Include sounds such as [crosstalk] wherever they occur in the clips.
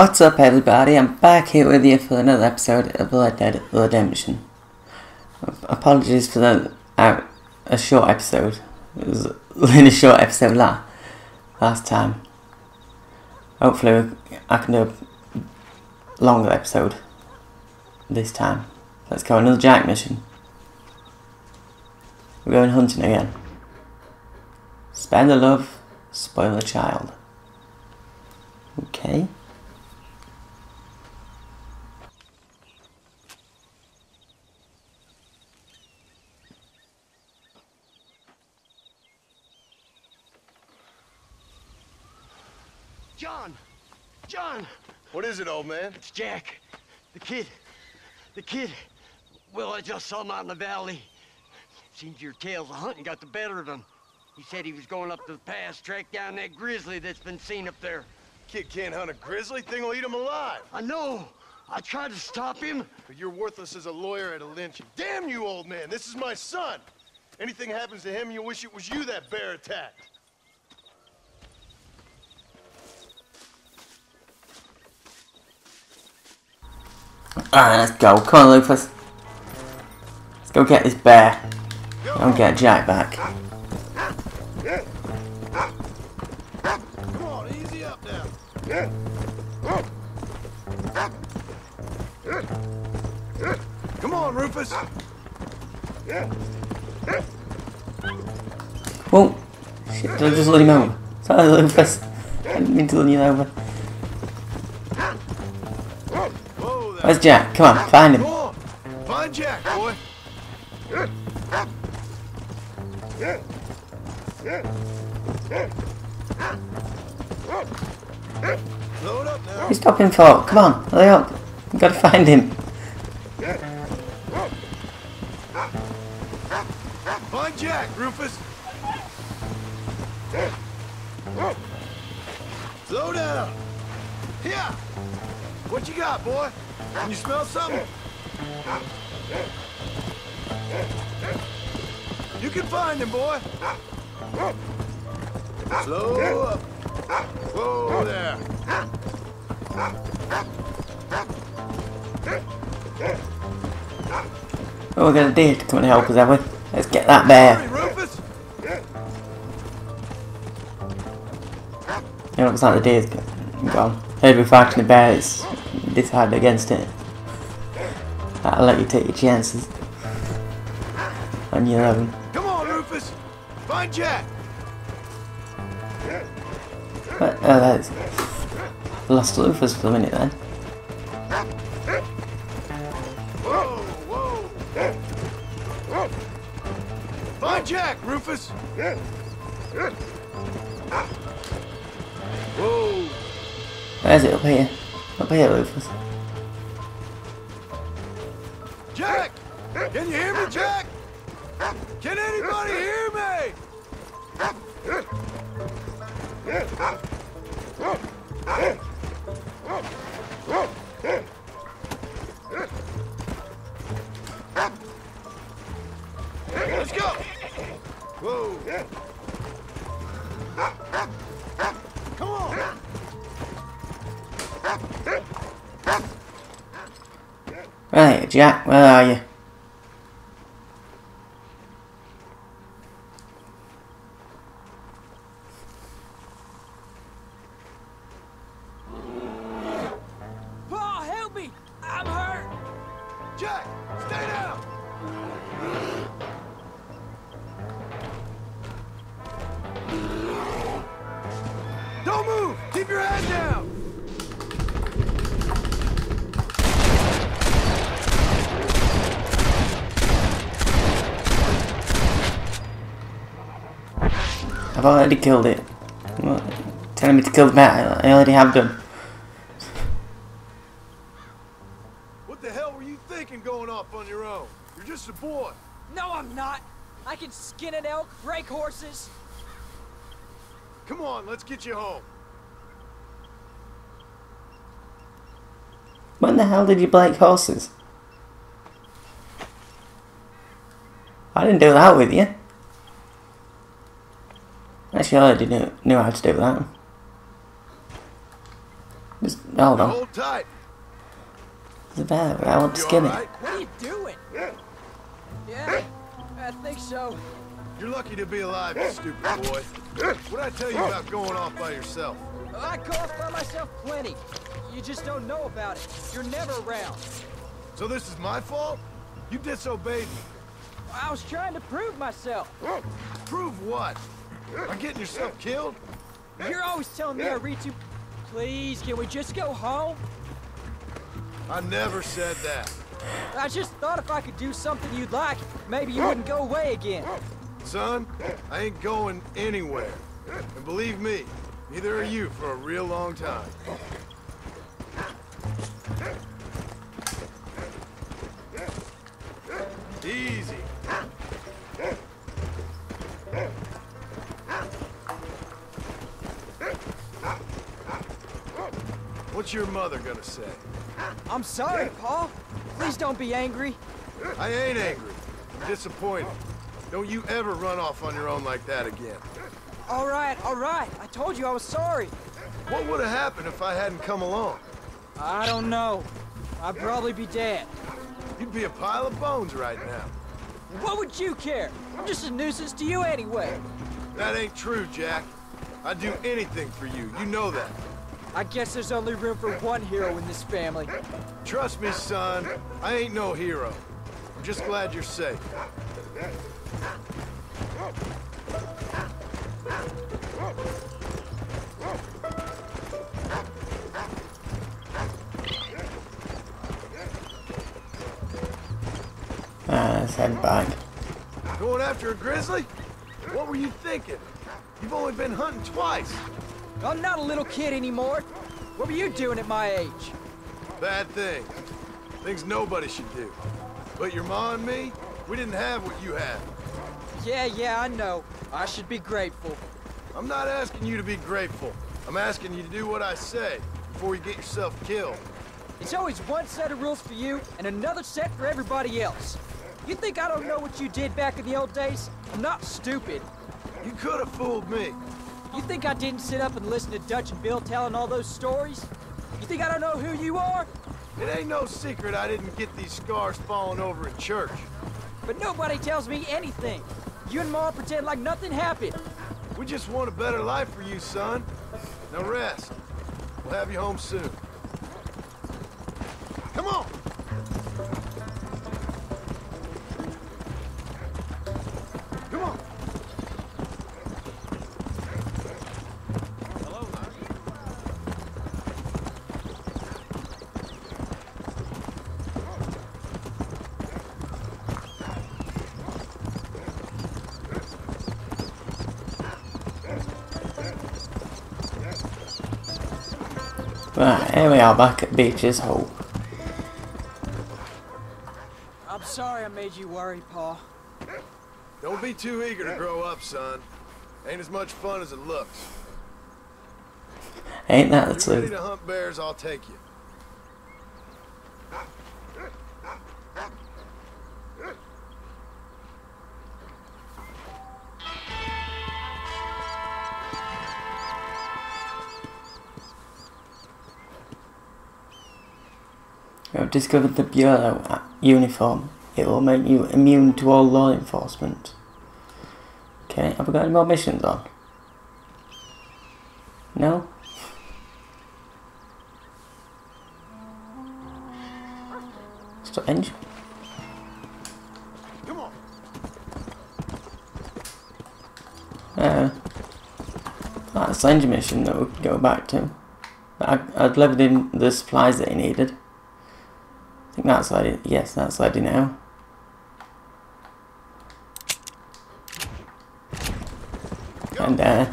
What's up everybody, I'm back here with you for another episode of Red Dead Redemption. Apologies for the uh, a short episode. It was [laughs] really a short episode la last time. Hopefully I can do a longer episode this time. Let's go another Jack mission. We're going hunting again. Spare the love, spoil the child. Okay. John! John! What is it, old man? It's Jack. The kid. The kid. Well, I just saw him out in the valley. Seems your tales of hunting got the better of him. He said he was going up to the pass, track down that grizzly that's been seen up there. Kid can't hunt a grizzly. Thing will eat him alive. I know. I tried to stop him. But you're worthless as a lawyer at a lynching. Damn you, old man. This is my son. Anything happens to him, you'll wish it was you that bear attacked. Alright, let's go. Come on, Lupus. Let's go get this bear. And get Jack back. Come on, easy up now. Come on, Rufus. Whoa! Shit, did I just let him over? Sorry, Lupus. I didn't mean to let you over. Where's Jack? Come on, find him. On. Find Jack, boy. Load up now. He's stopping for. Come on, hurry up. We gotta find him. Find Jack, Rufus. Slow down. Yeah. What you got, boy? Can you smell something? You can find him, boy. Slow up. Whoa there. Oh, we're gonna do to come and help us, have we? Let's get that bear. Hurry, Rufus. You know, it's like the deer's gone. We fighting the bear, decided against it. I'll let you take your chances. On your own. Come on, Rufus. Find Jack. But, oh, that's... Lost Rufus for a minute then. Whoa, whoa. Find Jack, Rufus. Up here. Up here, Rufus. Jack! Can you hear me, Jack? Can anybody hear me? Jack, where are you? To kill the bear, I already have them. What the hell were you thinking going off on your own? You're just a boy. No, I'm not! I can skin an elk, break horses. Come on, let's get you home. When the hell did you break horses? I didn't do that with you. Actually, I already knew, knew how to do that. Just hold on. Hold tight. It's a bear. I want to You skin it. What are you doing? Yeah, I think so. You're lucky to be alive, you stupid boy. What'd I tell you about going off by yourself? Oh, I go off by myself plenty. You just don't know about it. You're never around. So this is my fault? You disobeyed me. I was trying to prove myself. Prove what? By getting yourself killed? You're always telling me I read too... Please, can we just go home? I never said that. I just thought if I could do something you'd like, maybe you wouldn't go away again. Son, I ain't going anywhere. And believe me, neither are you for a real long time. Easy. What's your mother gonna say? I'm sorry, Paul. Please don't be angry. I ain't angry. I'm disappointed. Don't you ever run off on your own like that again. All right, all right. I told you I was sorry. What would have happened if I hadn't come along? I don't know. I'd probably be dead. You'd be a pile of bones right now. What would you care? I'm just a nuisance to you anyway. That ain't true, Jack. I'd do anything for you. You know that. I guess there's only room for one hero in this family. Trust me, son. I ain't no hero. I'm just glad you're safe. Ah, let's head back. Going after a grizzly? What were you thinking? You've only been hunting twice. I'm not a little kid anymore. What were you doing at my age? Bad things. Things nobody should do. But your ma and me, we didn't have what you had. Yeah, yeah, I know. I should be grateful. I'm not asking you to be grateful. I'm asking you to do what I say before you get yourself killed. It's always one set of rules for you and another set for everybody else. You think I don't know what you did back in the old days? I'm not stupid. You could have fooled me. You think I didn't sit up and listen to Dutch and Bill telling all those stories? You think I don't know who you are? It ain't no secret I didn't get these scars falling over in church. But nobody tells me anything. You and Ma pretend like nothing happened. We just want a better life for you, son. Now rest. We'll have you home soon. Right, here we are back at Beecher's Hope. I'm sorry I made you worry, Pa. Don't be too eager to grow up, son. Ain't as much fun as it looks. Ain't that the If you're ready truth? to hunt bears, I'll take you. I've discovered the Bureau uniform. It will make you immune to all law enforcement. Okay, have we got any more missions on? No? Come on. Uh, that's a strange mission that we can go back to. I, I delivered in the supplies that he needed. I think that's ready. Yes, that's ready now. And uh,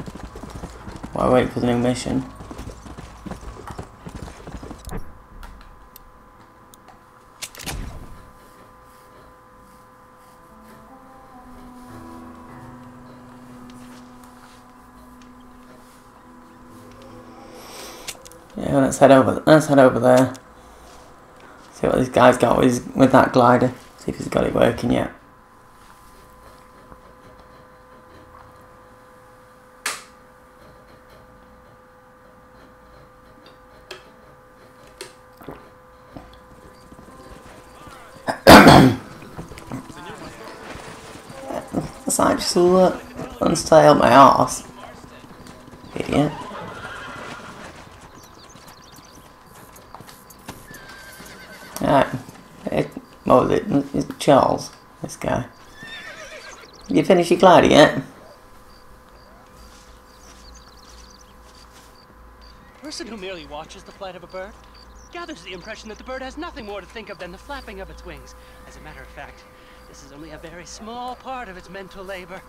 while I wait for the new mission. Yeah, let's head over. Let's head over there this guy's got with, his, with that glider. See if he's got it working yet. [coughs] it's like just look, I'm just help my ass. What was it? It's Charles. This guy. You finished your glider yet? Person who merely watches the flight of a bird gathers the impression that the bird has nothing more to think of than the flapping of its wings. As a matter of fact, this is only a very small part of its mental labor.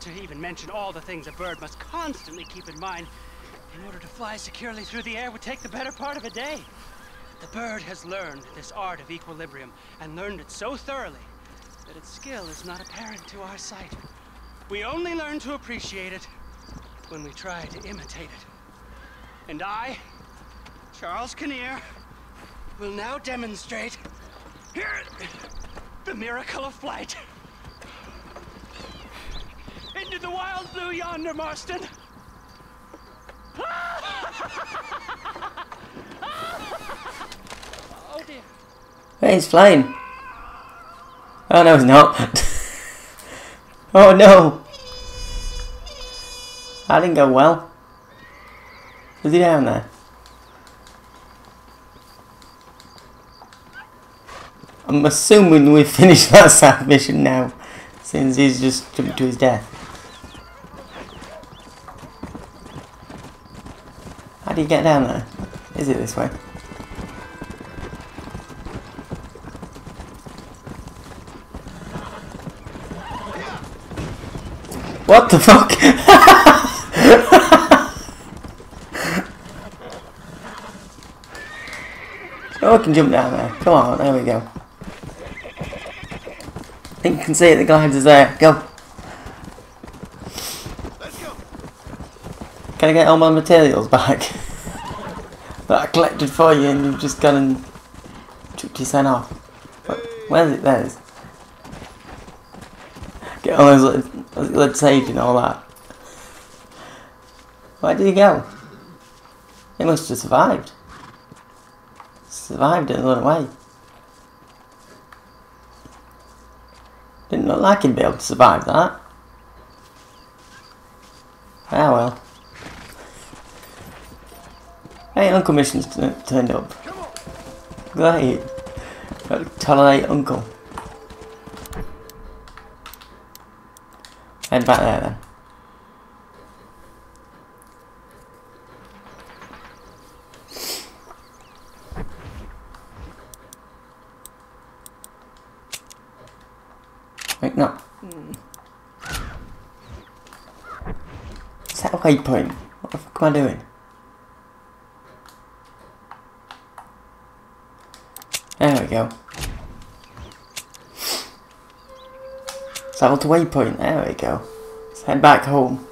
To even mention all the things a bird must constantly keep in mind in order to fly securely through the air would take the better part of a day. The bird has learned this art of equilibrium and learned it so thoroughly that its skill is not apparent to our sight. We only learn to appreciate it when we try to imitate it. And I, Charles Kinnear, will now demonstrate here the miracle of flight. Into the wild blue yonder, Marston. [laughs] oh dear. He's flying. Oh no, he's not. [laughs] oh no. That didn't go well. Is he down there? I'm assuming we've finished that side mission now, since he's just jumped to his death. How do you get down there? Is it this way? What the fuck? [laughs] oh, I can jump down there. Come on, there we go. I think you can see it, the glider's there. Go. Can I get all my materials back? [laughs] that I collected for you and you've just gone and chucked your son off. Where's it? There it is. Get all those lead- lead saved and all that. Where did he go? He must have survived. Survived and run away. Didn't look like he'd be able to survive that. Ah well. Hey, Uncle Mission's turned up. Great. Tolerate Uncle. Head back there then. Wait, no. Set a waypoint. What the fuck am I doing? There we go. To waypoint. There we go. Let's head back home.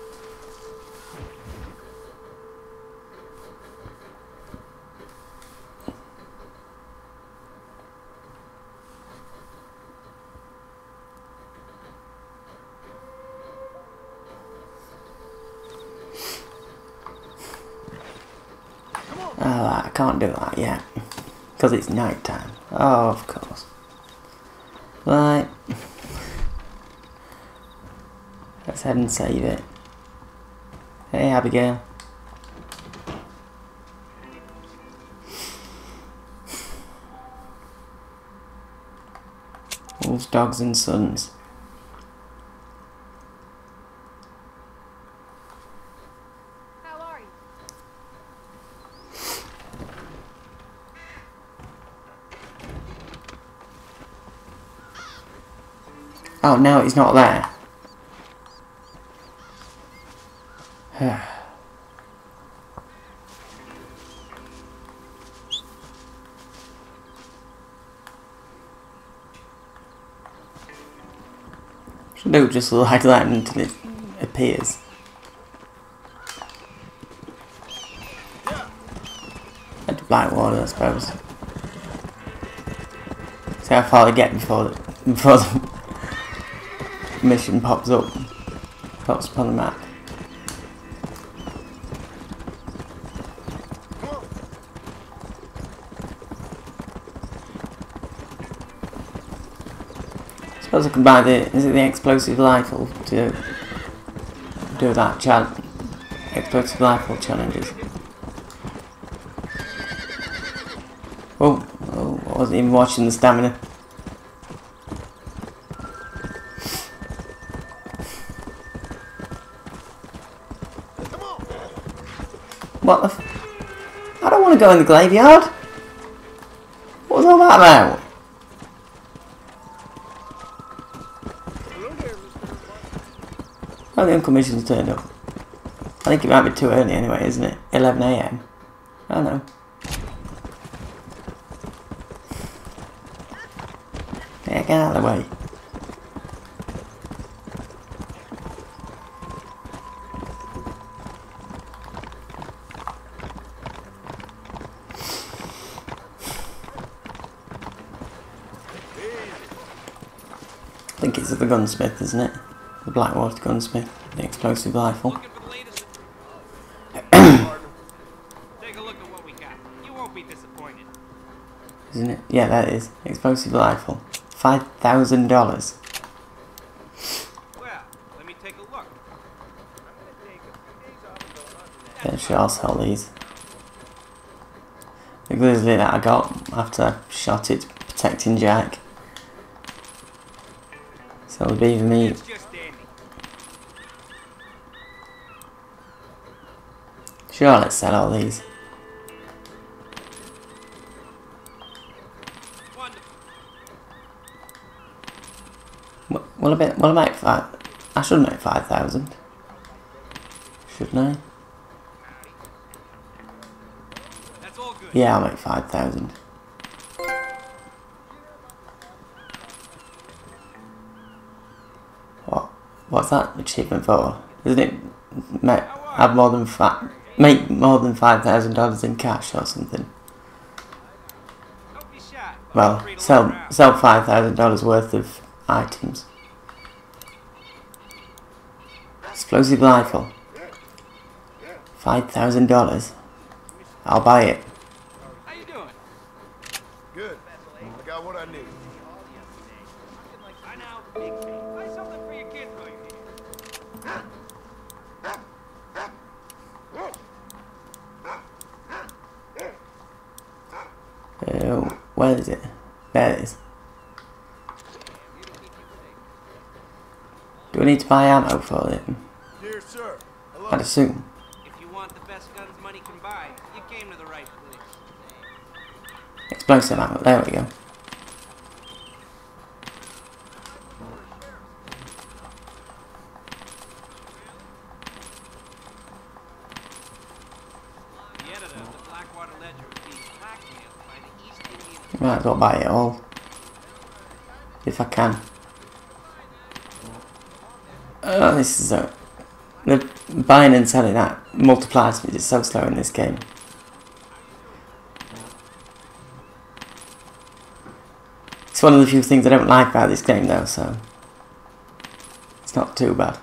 Oh, I can't do that yet. Because it's night time. Oh, of course. Right. Let's head and save it. Hey, Abigail. Wolves, dogs, and sons. How are you? Oh, now he's not there. Should do just like that until it appears. Head Blackwater, I suppose. See how far they get before the, [laughs] before the [laughs] mission pops up. Pops up on the map. Suppose I can buy the, is it the explosive rifle to do that challenge, explosive rifle challenges. Oh, oh, I wasn't even watching the stamina. What the f- I don't want to go in the graveyard. What was all that about? The uncommission's turned up. I think it might be too early anyway, isn't it? 11am. I don't know. Yeah, get out of the way. I think it's the gunsmith, isn't it? The Blackwater gunsmith, the explosive rifle. Looking for the latest. Take a look at what we got. You won't be disappointed. Isn't it? Yeah, that is. Explosive rifle. Five thousand dollars. Well, let me take a look. Yeah, sure, I'll sell these. The grizzly that I got after I shot it protecting Jack. So it'll be me. It's just dandy. Sure, let's sell all these. Well, I, be, will I make five? I should make five thousand. Shouldn't I? Yeah, I'll make five thousand. What? What's that achievement for? Isn't it make, have more than five? Make more than five thousand dollars in cash or something? Well, sell sell five thousand dollars worth of items. Explosive rifle. Five thousand dollars. I'll buy it. How you doing? Good. I got what I need. I know. Buy something for your kids while you're here. Where is it? There it is. Do I need to buy ammo for it? Dear sir. Hello. I'd assume. If you want the best guns money can buy, you came to the right place. Explosive ammo. There we go. The editor of the Blackwater Ledger is being blackmailed by the East As well buy it all. If I can. Oh, this is a... The buying and selling that multiplier speed is so slow in this game. It's one of the few things I don't like about this game though, so... It's not too bad.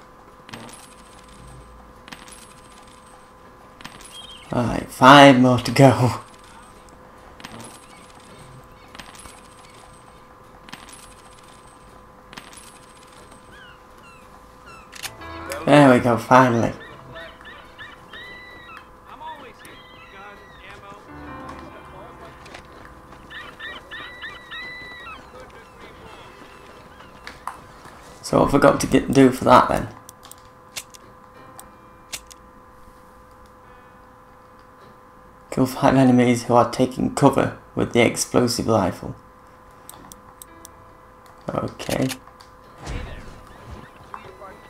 Alright, five more to go. [laughs] There we go, finally. So what have I got to get, do for that then? Kill five enemies who are taking cover with the explosive rifle. Okay.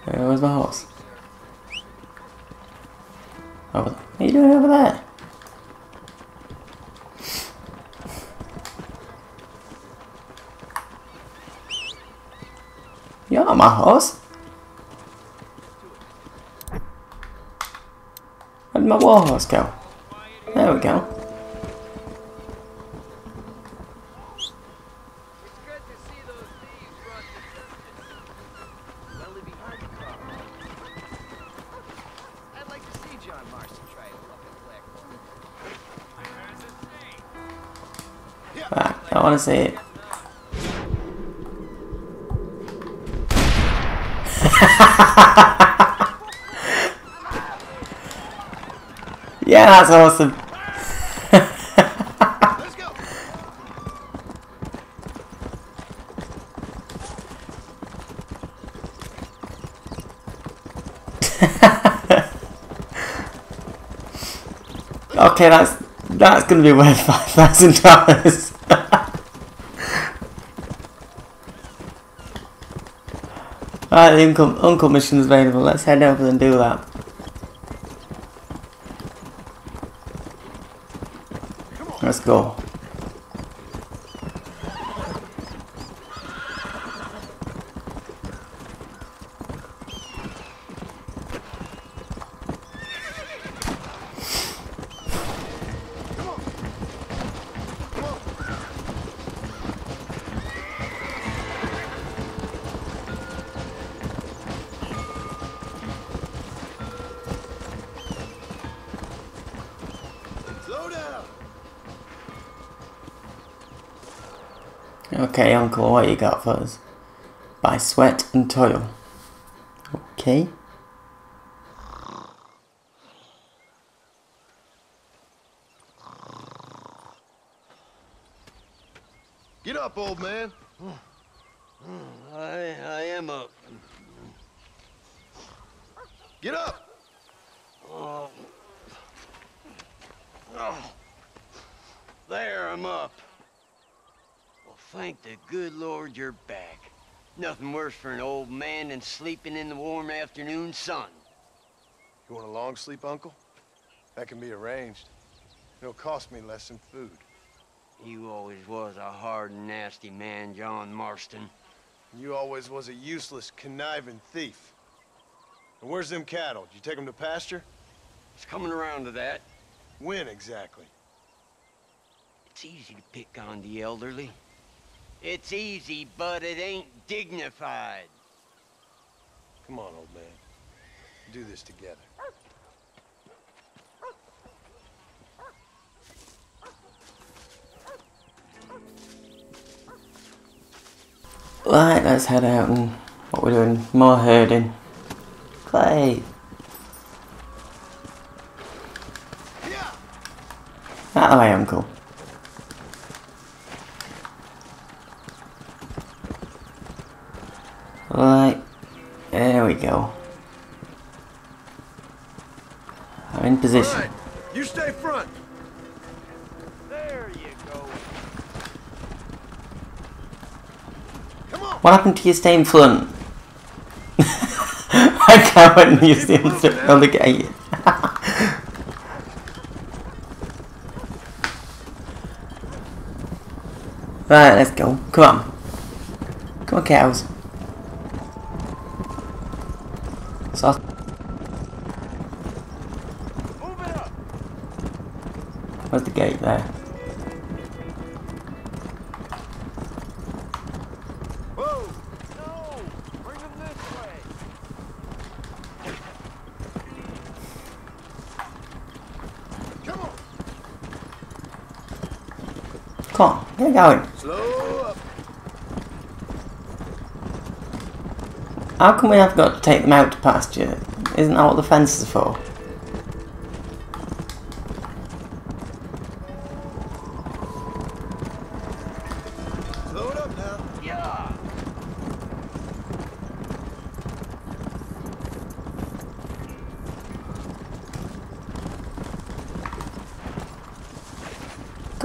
Uh, where's my horse? Over there. What are you doing over there? You're not my horse. Where my war horse go? There we go. See it. [laughs] Yeah, that's awesome. [laughs] Okay, that's that's gonna be worth five thousand dollars. Right, the uncle, uncle mission is available. Let's head over and do that. Let's go. What you got for us? By sweat and toil. Okay. Get up, old man. I, I am up. Get up. Oh. Oh. There, I'm up. Well, thank the good Lord you're back. Nothing worse for an old man than sleeping in the warm afternoon sun. You want a long sleep, Uncle? That can be arranged. It'll cost me less than food. You always was a hard and nasty man, John Marston. You always was a useless, conniving thief. And where's them cattle? Did you take them to pasture? It's coming around to that. When exactly? It's easy to pick on the elderly. It's easy, but it ain't dignified. Come on, old man. Do this together. Right, let's head out and what we're doing, more herding. Clay. Yeah. Out of the way, Uncle. Right, there we go. I'm in position. right. You stay front. There you go. Come on. What happened to you staying front? [laughs] I can't when you see him on the gate. right, let's go. Come on. Come on, cows. Where's the gate there? Come on. Get going. Slow up. How come we have got to take them out to pasture? Isn't that what the fence is for? Slow it up now. Yeah.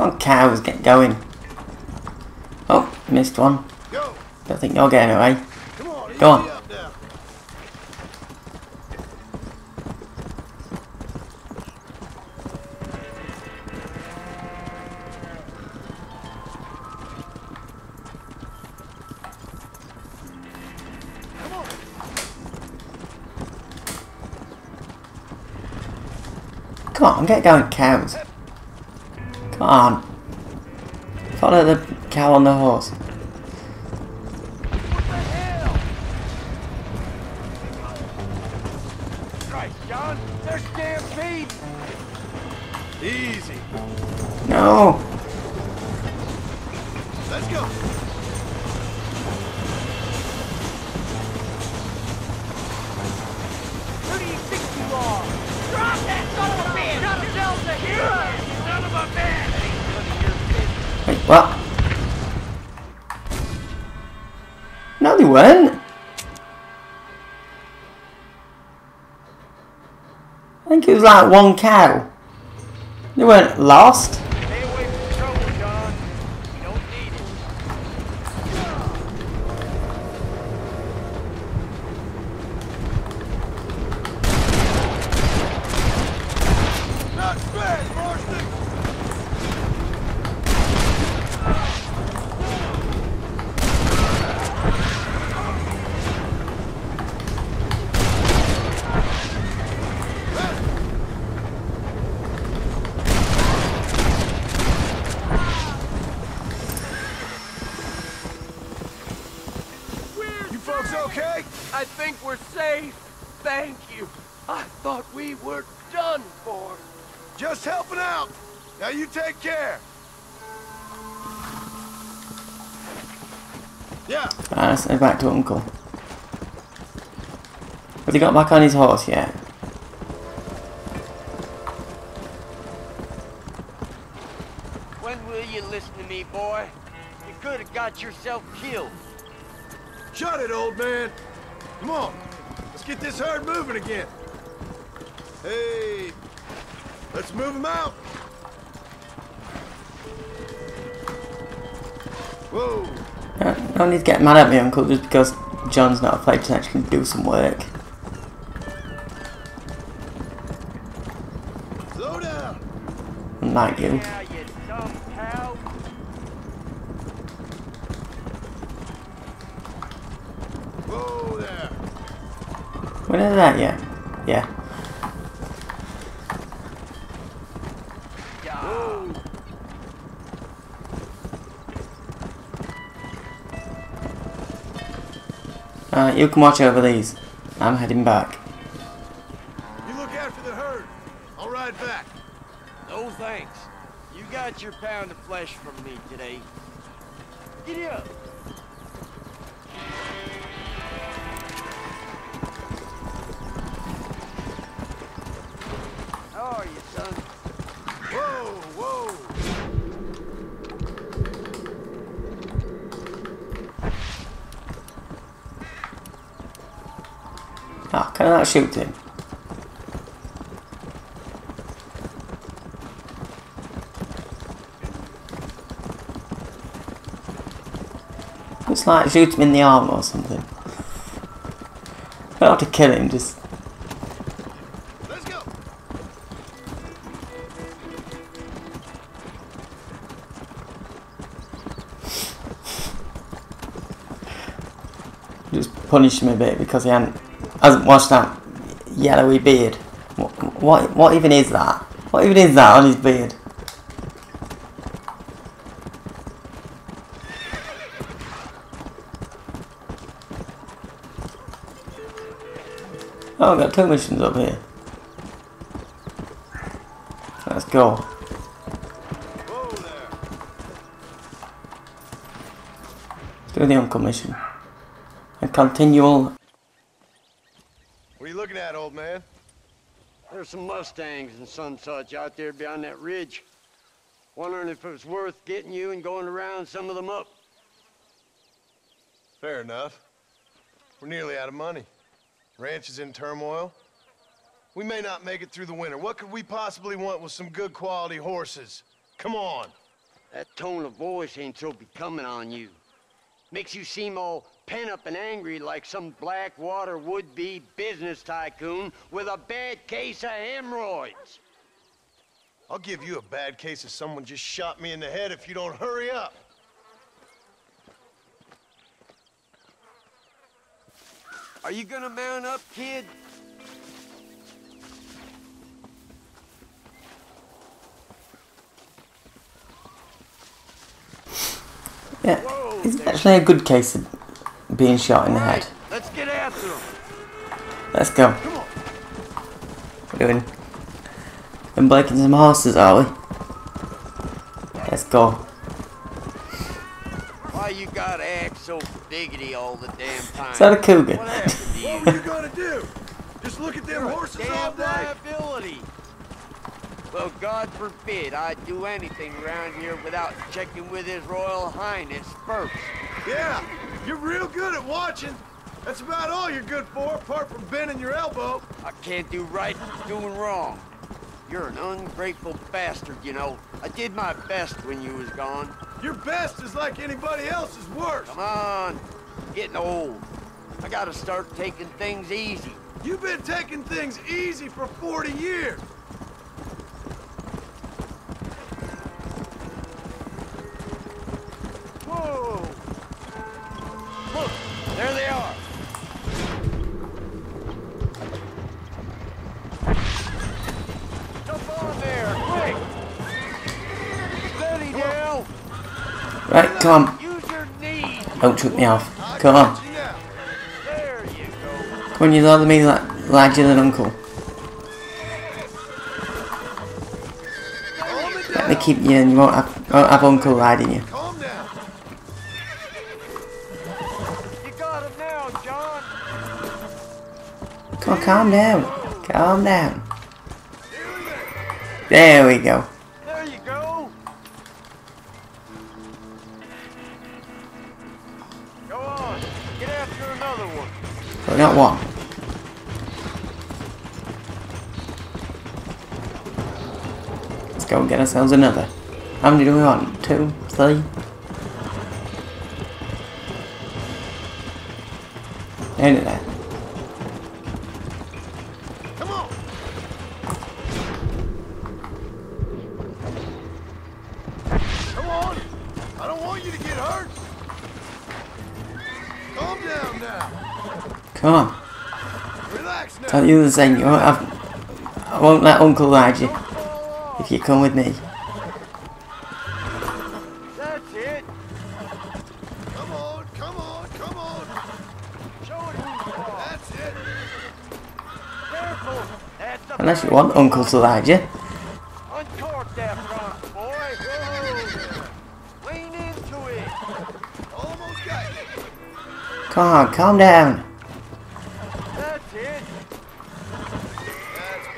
Come on, cows, get going. Oh, missed one. Don't think you're getting away. Go on. Come on, get going, cows. On. Follow the cow on the horse. The? Christ, John, they're stampede. Easy. No. Weren't. I think it was like one cow. They weren't lost. To Uncle. Has he got back on his horse yet? When will you listen to me, boy? You could have got yourself killed. shut it, old man. Come on, let's get this herd moving again. Hey, let's move them out. Whoa, No need to get mad at me, Uncle, just because John's not afraid to actually do some work. Unlike you. There. We that yet? Yeah. You can watch over these. I'm heading back. Can I not shoot him? It's like shoot him in the arm or something. Have to kill him, just just punish him a bit because he hasn't, hasn't washed that yellowy beard. What, what, what even is that? What even is that on his beard? Oh, I've got two missions up here. Let's go. Let's do the uncle mission. A continual looking at, old man? There's some Mustangs and some such out there beyond that ridge. Wondering if it was worth getting you and going around some of them up. Fair enough. We're nearly out of money. Ranch is in turmoil. We may not make it through the winter. What could we possibly want with some good quality horses? Come on. That tone of voice ain't so becoming on you. Makes you seem all pent up and angry like some Blackwater would-be business tycoon with a bad case of hemorrhoids. I'll give you a bad case of someone just shot me in the head if you don't hurry up. Are you gonna mount up, kid? Yeah, it's actually a good case of being shot in the head. Let's get after him. Let's go. We're doing. Been breaking some horses, are we? Let's go. Why you gotta act so diggity all the damn time? Is that a cougar? What happened to you? What were you gonna do? Just look at them horses all Damn day? liability. Well, God forbid I'd do anything around here without checking with His Royal Highness first. Yeah, You're real good at watching. That's about all you're good for, apart from bending your elbow. I can't do right doing wrong. You're an ungrateful bastard, you know. I did my best when you was gone. Your best is like anybody else's worst. Come on, I'm getting old. I gotta start taking things easy. You've been taking things easy for 40 years. Come on. Use your knees! Don't trip me off. Come on. you you. Come on, you're older me like larger than uncle. Let me keep you and you won't have, won't have uncle riding you. Calm down. You got him now, John. Come on, calm down. Calm down. There we go. Not one. Let's go and get ourselves another. How many do we want? Two? Three? Of Tell you the same. You won't have. I won't let Uncle ride you Don't fall off. if you come with me. That's it. Come on, come on, come on. Show it who's boss. That's it. Careful. That's the Unless you want Uncle to ride you. Uncork that front, boy. Whoa. Lean into it. Almost got you. Come on, calm down. That's it. That's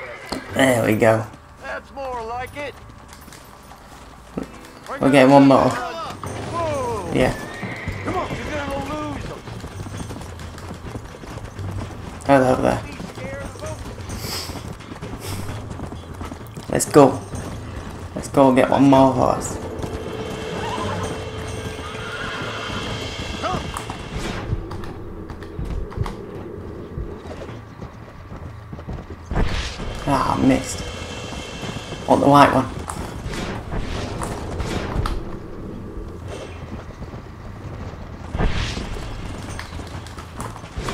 better. There we go. That's more like it. We're We'll get one more. Yeah. Come on. You're gonna lose them. Hello there. Be scared of them. Let's go. Let's go get one more horse. Missed. On the white one.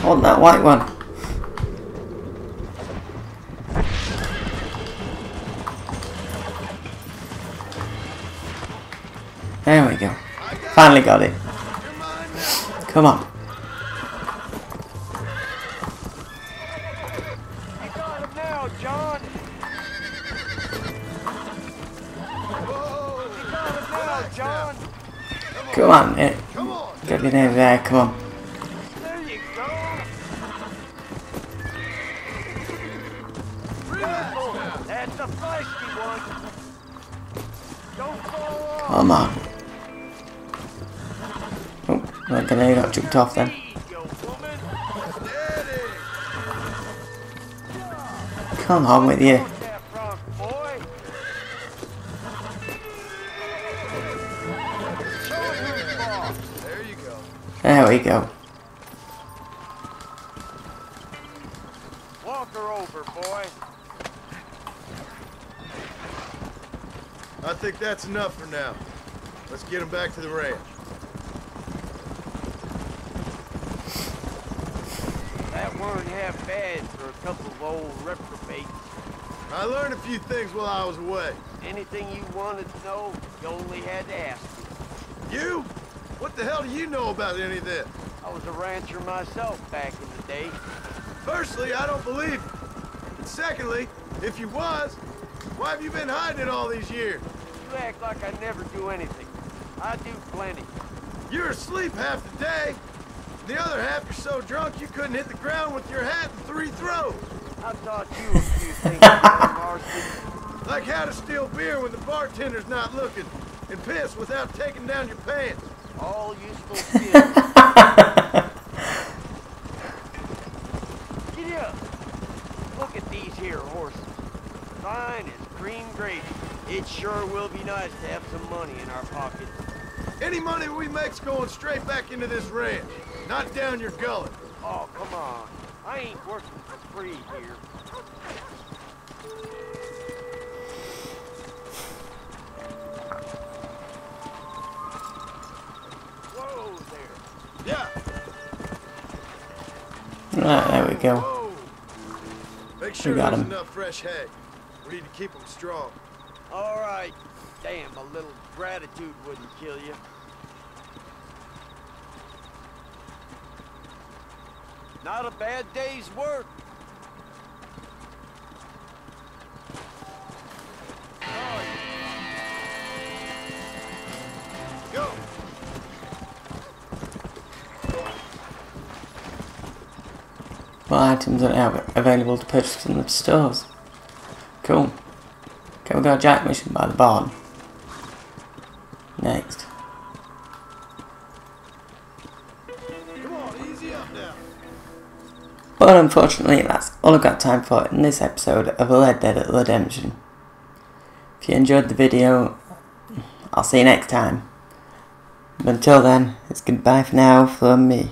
On that white one. There we go. Finally got it. Come on. Come on. Come on. Get in there. Come on. Come on. Oh, look, they oh, got jumped off then. Come on with you. We go. Walk her over, boy. I think that's enough for now. Let's get him back to the ranch. That weren't half bad for a couple of old reprobates. I learned a few things while I was away. Anything you wanted to know, you only had to ask me. You? What the hell do you know about any of this? I was a rancher myself back in the day. Firstly, I don't believe you. And secondly, if you was, why have you been hiding it all these years? You act like I never do anything. I do plenty. You're asleep half the day. The other half you're so drunk you couldn't hit the ground with your hat in three throws. I taught you a few things. Like how to steal beer when the bartender's not looking, and piss without taking down your pants all useful skills. Get up. Look at these here horses. Fine as cream gravy. It sure will be nice to have some money in our pocket. Any money we make's going straight back into this ranch, not down your gullet. Oh, come on. I ain't working for free here. Right, there we go. Whoa. Make sure got him. enough fresh hay. We need to keep them strong. All right. Damn, a little gratitude wouldn't kill you. Not a bad day's work. Items are now available to purchase in the stores? Cool. Okay, we've got a jack mission by the barn. Next. But unfortunately, that's all I've got time for in this episode of Red Dead Redemption. If you enjoyed the video, I'll see you next time. But until then, it's goodbye for now from me.